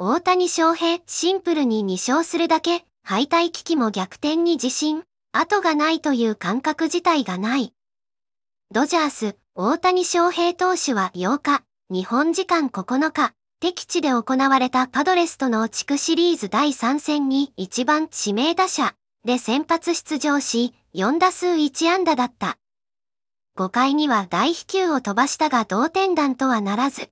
大谷翔平、シンプルに2勝するだけ、敗退危機も逆転に自信、後がないという感覚自体がない。ドジャース、大谷翔平投手は8日、日本時間9日、敵地で行われたパドレスとの地区シリーズ第3戦に1番指名打者で先発出場し、4打数1安打だった。5回には大飛球を飛ばしたが同点弾とはならず。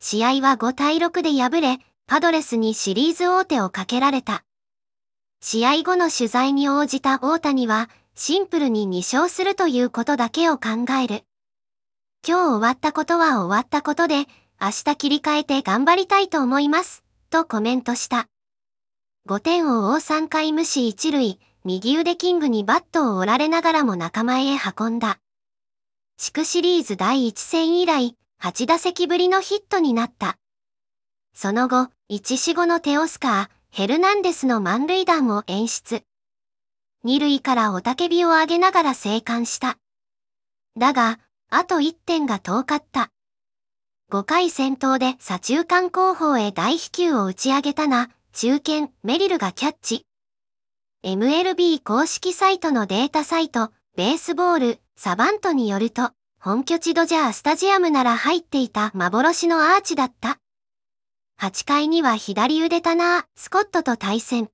試合は5対6で敗れ、パドレスにシリーズ王手をかけられた。試合後の取材に応じた大谷は、シンプルに2勝するということだけを考える。今日終わったことは終わったことで、明日切り替えて頑張りたいと思います、とコメントした。5点を追う3回無視1塁、右腕キングにバットを折られながらも仲間へ運んだ。地区シリーズ第1戦以来、8打席ぶりのヒットになった。その後、1死後のテオスカー、ヘルナンデスの満塁弾を演出。二塁から雄たけびを上げながら生還した。だが、あと1点が遠かった。5回戦闘で左中間後方へ大飛球を打ち上げたな、中堅、メリルがキャッチ。MLB 公式サイトのデータサイト、ベースボール、サバントによると、本拠地ドジャースタジアムなら入っていた幻のアーチだった。8回には左腕タナー、スコットと対戦。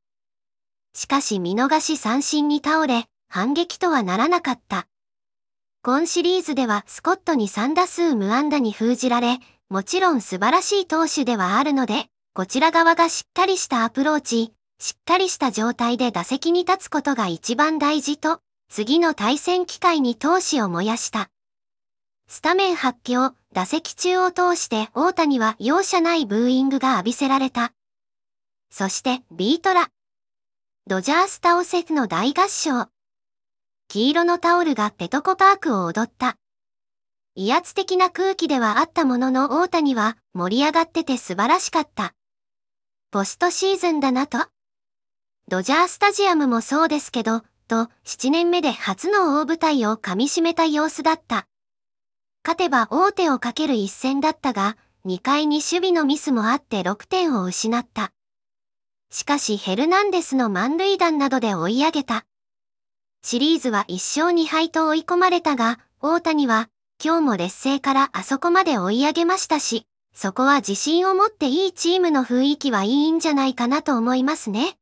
しかし見逃し三振に倒れ、反撃とはならなかった。今シリーズではスコットに3打数無安打に封じられ、もちろん素晴らしい投手ではあるので、こちら側がしっかりしたアプローチ、しっかりした状態で打席に立つことが一番大事と、次の対戦機会に闘志を燃やした。スタメン発表、打席中を通して大谷は容赦ないブーイングが浴びせられた。そしてビートラ。ドジャースタオセフの大合唱。黄色のタオルがペトコパークを踊った。威圧的な空気ではあったものの大谷は盛り上がってて素晴らしかった。ポストシーズンだなと。ドジャースタジアムもそうですけど、と、7年目で初の大舞台を噛み締めた様子だった。勝てば王手をかける一戦だったが、2回に守備のミスもあって6点を失った。しかしヘルナンデスの満塁弾などで追い上げた。シリーズは1勝2敗と追い込まれたが、大谷は、今日も劣勢からあそこまで追い上げましたし、そこは自信を持っていいチームの雰囲気はいいんじゃないかなと思いますね。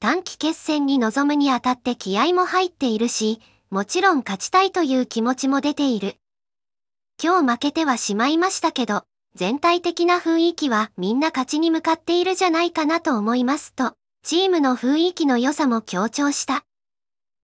短期決戦に臨むにあたって気合も入っているし、もちろん勝ちたいという気持ちも出ている。今日負けてはしまいましたけど、全体的な雰囲気はみんな勝ちに向かっているじゃないかなと思いますと、チームの雰囲気の良さも強調した。